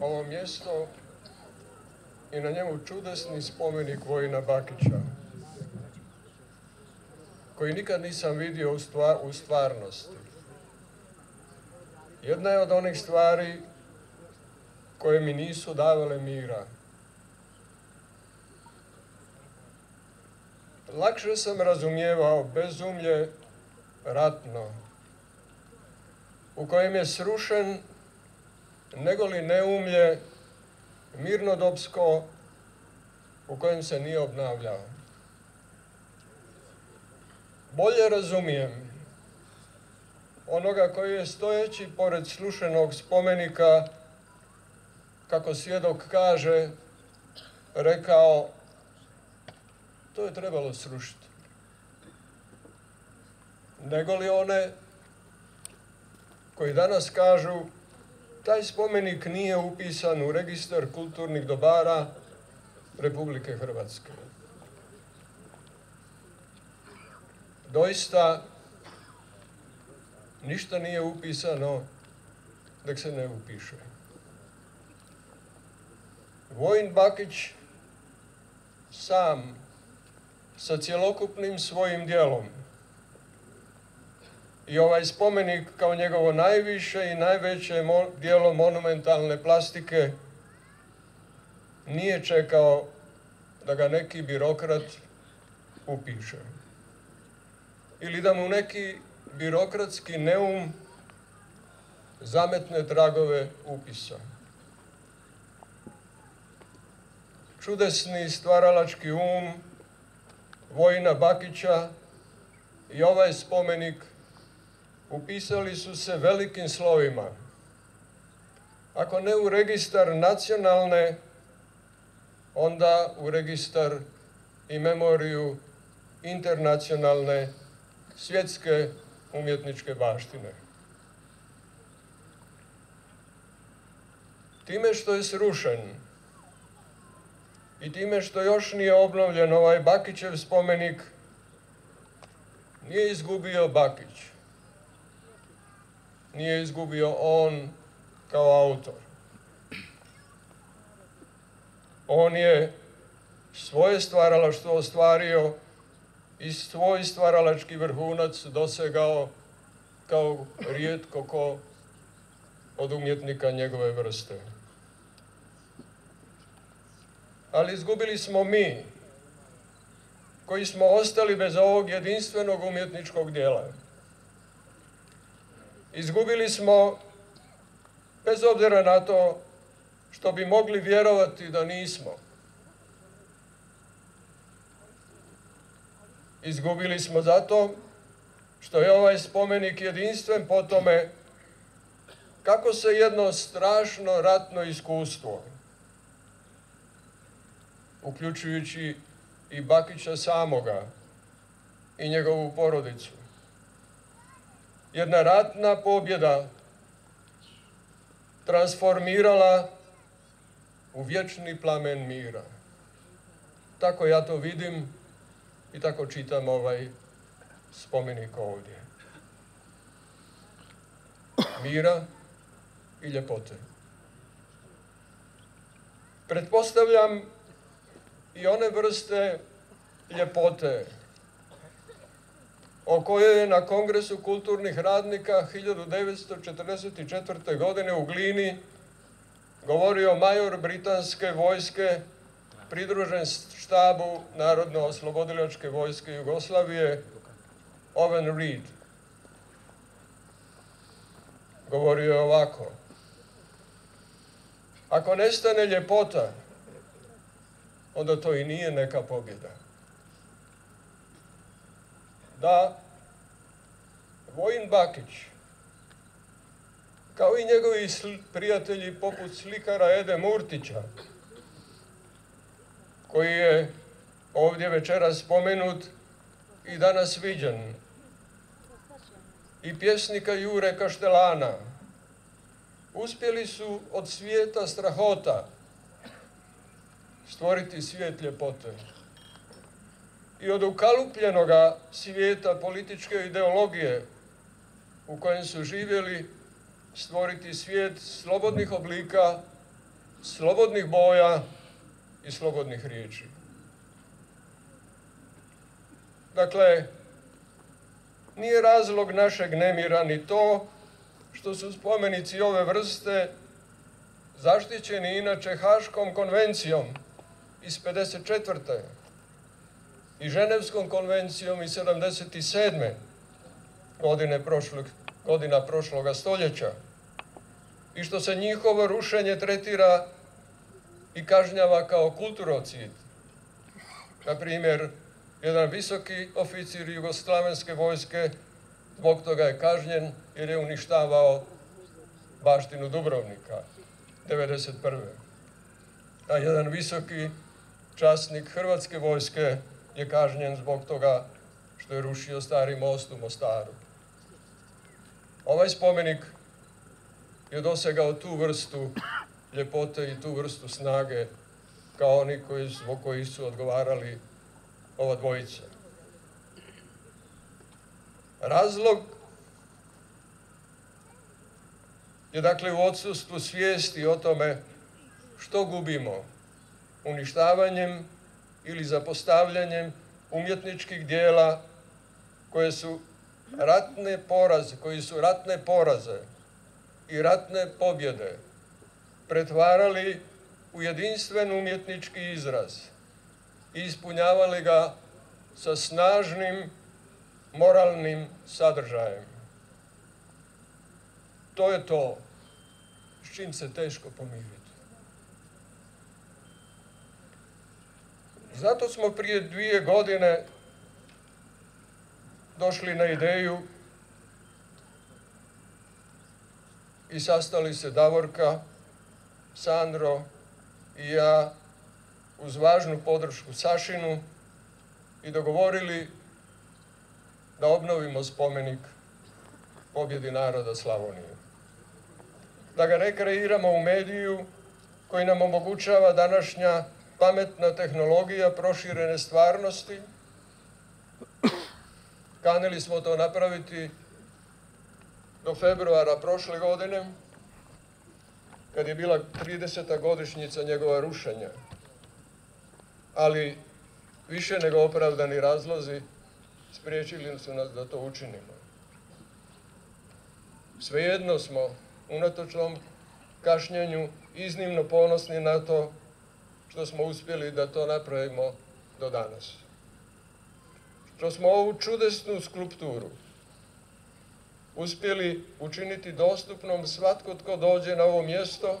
ovo mjesto i na njemu čudesni spomenik Vojina Bakića, koji nikad nisam vidio u, stvarnosti. Jedna je od onih stvari koje mi nisu davale mira. Lakše sam razumijevao bezumlje ratno, u kojem je srušen nego li neumlje mirnodopsko u kojem se nije obnavljao. Bolje razumijem onoga koji je stojeći pored slušenog spomenika, kako svjedok kaže, rekao, to je trebalo srušiti. Nego li one koji danas kažu, taj spomenik nije upisan u registar kulturnih dobara Republike Hrvatske. Doista, ništa nije upisano dok se ne upiše. Vojin Bakić sam sa cjelokupnim svojim dijelom i ovaj spomenik kao njegovo najviše i najveće dijelo monumentalne plastike nije čekao da ga neki birokrat upiše. Ili da mu neki birokratski neum zametne dragove upisa. Čudesni stvaralački um Vojina Bakića i ovaj spomenik upisali su se velikim slovima. Ako ne u registar nacionalne, onda u registar i memoriju internacionalne svjetske umjetničke baštine. Time što je srušen i time što još nije obnovljen ovaj Bakićev spomenik, nije izgubio Bakić nije izgubio on kao autor. On je svoje stvaralaštvo ostvario i svoj stvaralački vrhunac dosegao kao rijetko ko od umjetnika njegove vrste. Ali izgubili smo mi, koji smo ostali bez ovog jedinstvenog umjetničkog dijela. Izgubili smo, bez obzira na to što bi mogli vjerovati da nismo. Izgubili smo zato što je ovaj spomenik jedinstven po tome kako se jedno strašno ratno iskustvo, uključujući i Bakića samoga i njegovu porodicu, jedna ratna pobjeda transformirala u vječni plamen mira. Tako ja to vidim i tako čitam ovaj spomenik ovdje. Mira i ljepote. Pretpostavljam i one vrste ljepote o kojoj je na Kongresu kulturnih radnika 1944. godine u Glini govorio major britanske vojske pridružen štabu Narodno-oslobodilačke vojske Jugoslavije Owen Reed. Govorio je ovako. Ako nestane ljepota, onda to i nije neka pobjeda da Vojin Bakić, kao i njegovi prijatelji poput slikara Ede Murtića, koji je ovdje večera spomenut i danas viđen, i pjesnika Jure Kaštelana, uspjeli su od svijeta strahota stvoriti svijet ljepote i od ukalupljenoga svijeta političke ideologije u kojem su živjeli stvoriti svijet slobodnih oblika slobodnih boja i slobodnih riječi. Dakle, nije razlog našeg nemira ni to što su spomenici ove vrste zaštićeni inače Haškom konvencijom iz 54. i Ženevskom konvencijom iz 77. godine prošlog, godina prošloga stoljeća i što se njihovo rušenje tretira i kažnjava kao kulturocid. Na primjer, jedan visoki oficir jugoslavenske vojske zbog toga je kažnjen jer je uništavao baštinu Dubrovnika 1991. A jedan visoki časnik Hrvatske vojske je kažnjen zbog toga što je rušio stari most u Mostaru. Ovaj spomenik je dosegao tu vrstu ljepote i tu vrstu snage kao oni koji, zbog kojih su odgovarali ova dvojica. Razlog je dakle u odsustvu svijesti o tome što gubimo uništavanjem ili zapostavljanjem umjetničkih dijela koje su ratne poraze, koji su ratne poraze i ratne pobjede pretvarali u jedinstven umjetnički izraz i ispunjavali ga sa snažnim moralnim sadržajem. To je to s čim se teško pomiriti. Zato smo prije dvije godine došli na ideju i sastali se Davorka, Sandro i ja uz važnu podršku Sašinu i dogovorili da obnovimo spomenik pobjedi naroda Slavonije. Da ga ne kreiramo u mediju koji nam omogućava današnja pametna tehnologija proširene stvarnosti. Kanili smo to napraviti do februara prošle godine, kad je bila 30. godišnjica njegova rušenja. Ali više nego opravdani razlozi spriječili su nas da to učinimo. Svejedno smo, unatoč ovom kašnjenju, iznimno ponosni na to što smo uspjeli da to napravimo do danas. Što smo ovu čudesnu skulpturu uspjeli učiniti dostupnom svatko tko dođe na ovo mjesto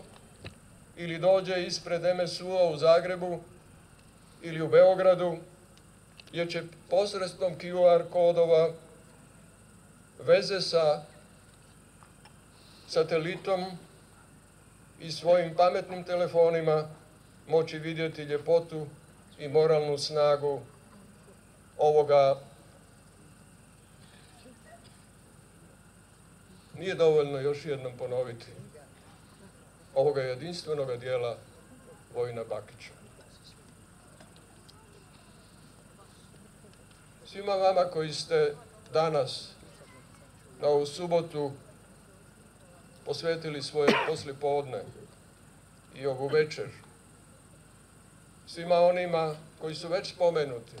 ili dođe ispred MSU-a u Zagrebu ili u Beogradu, jer će posredstvom QR kodova veze sa satelitom i svojim pametnim telefonima moći vidjeti ljepotu i moralnu snagu ovoga nije dovoljno još jednom ponoviti ovoga jedinstvenog dijela Vojna Bakića. Svima vama koji ste danas na ovu subotu posvetili svoje poslijepodne i ovu večer svima onima koji su već spomenuti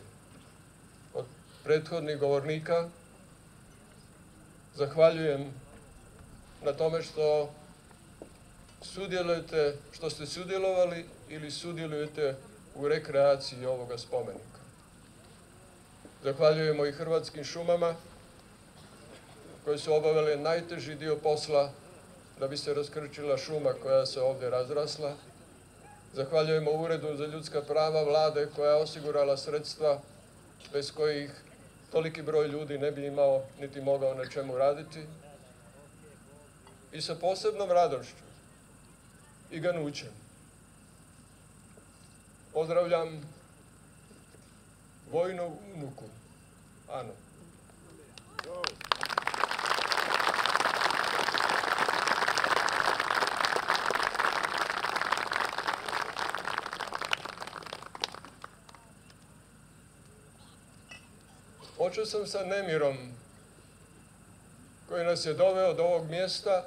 prethodnih govornika. Zahvaljujem na tome što sudjelujete, što ste sudjelovali ili sudjelujete u rekreaciji ovoga spomenika. Zahvaljujemo i Hrvatskim šumama koji su obavili najteži dio posla da bi se raskrčila šuma koja se ovdje razrasla Zahvaljujemo Uredu za ljudska prava vlade koja je osigurala sredstva bez kojih toliki broj ljudi ne bi imao niti mogao na čemu raditi. I sa posebnom radošću i ganućem pozdravljam vojnu unuku, Anu. Počeo sam sa nemirom koji nas je doveo do ovog mjesta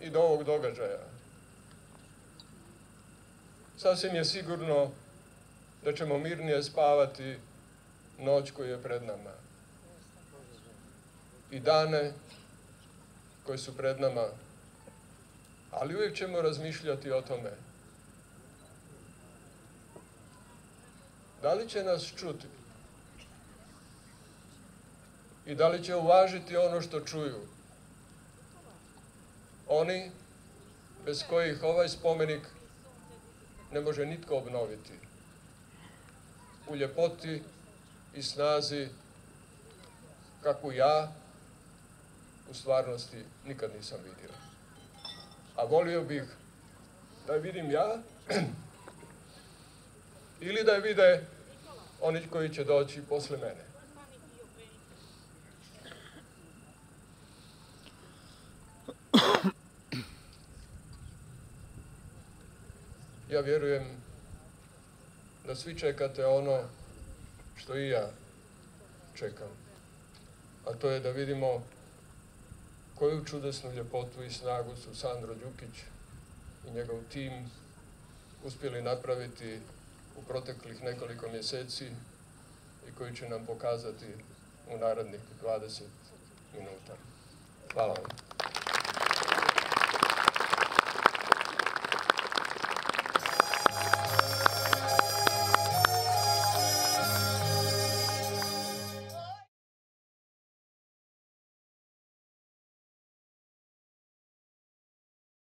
i do ovog događaja. sasvim je sigurno da ćemo mirnije spavati noć koju je pred nama. I dane koje su pred nama. Ali uvijek ćemo razmišljati o tome. Da li će nas čuti? I da li će uvažiti ono što čuju? Oni bez kojih ovaj spomenik ne može nitko obnoviti. U ljepoti i snazi kakvu ja u stvarnosti nikad nisam vidio. A volio bih da je vidim ja ili da je vide oni koji će doći posle mene. Ja vjerujem da svi čekate ono što i ja čekam. A to je da vidimo koju čudesnu ljepotu i snagu su Sandro Đukić i njegov tim uspjeli napraviti u proteklih nekoliko mjeseci i koji će nam pokazati u narednih 20 minuta. Hvala vam.